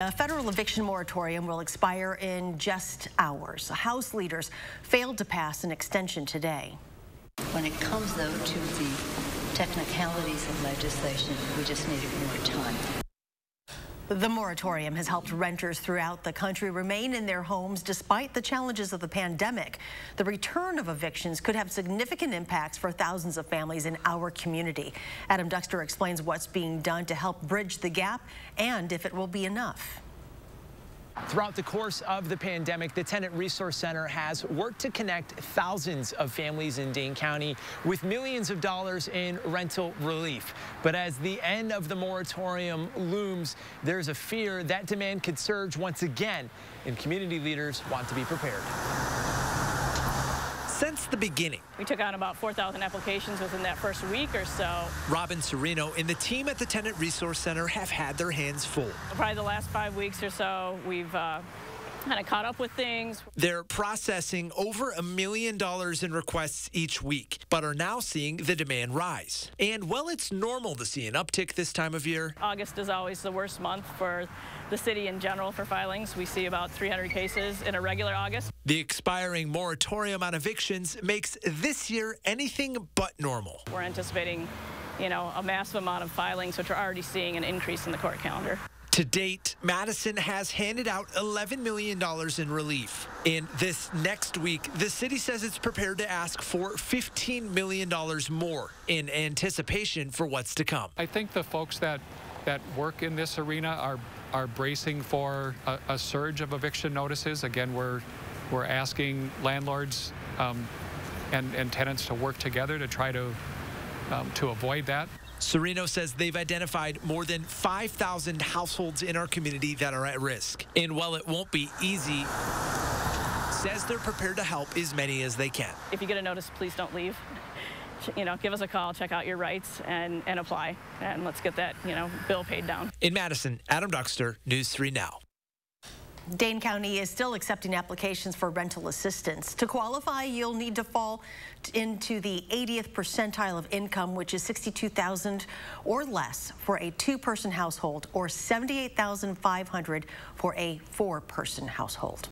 A federal eviction moratorium will expire in just hours. House leaders failed to pass an extension today. When it comes, though, to the technicalities of legislation, we just needed more time. The moratorium has helped renters throughout the country remain in their homes despite the challenges of the pandemic. The return of evictions could have significant impacts for thousands of families in our community. Adam Duxter explains what's being done to help bridge the gap and if it will be enough. Throughout the course of the pandemic, the Tenant Resource Center has worked to connect thousands of families in Dane County with millions of dollars in rental relief. But as the end of the moratorium looms, there's a fear that demand could surge once again, and community leaders want to be prepared since the beginning. We took on about 4,000 applications within that first week or so. Robin Sereno and the team at the Tenant Resource Center have had their hands full. Probably the last five weeks or so, we've uh, kind of caught up with things. They're processing over a million dollars in requests each week, but are now seeing the demand rise. And while it's normal to see an uptick this time of year, August is always the worst month for the city in general for filings. We see about 300 cases in a regular August. The expiring moratorium on evictions makes this year anything but normal. We're anticipating, you know, a massive amount of filings, which we're already seeing an increase in the court calendar. To date, Madison has handed out $11 million in relief. And this next week, the city says it's prepared to ask for $15 million more in anticipation for what's to come. I think the folks that, that work in this arena are, are bracing for a, a surge of eviction notices. Again, we're, we're asking landlords um, and, and tenants to work together to try to, um, to avoid that. Sereno says they've identified more than 5,000 households in our community that are at risk. And while it won't be easy, says they're prepared to help as many as they can. If you get a notice, please don't leave. You know, give us a call, check out your rights, and, and apply. And let's get that, you know, bill paid down. In Madison, Adam Duxter, News 3 Now. Dane County is still accepting applications for rental assistance. To qualify, you'll need to fall into the 80th percentile of income, which is 62,000 or less for a two-person household or 78,500 for a four-person household.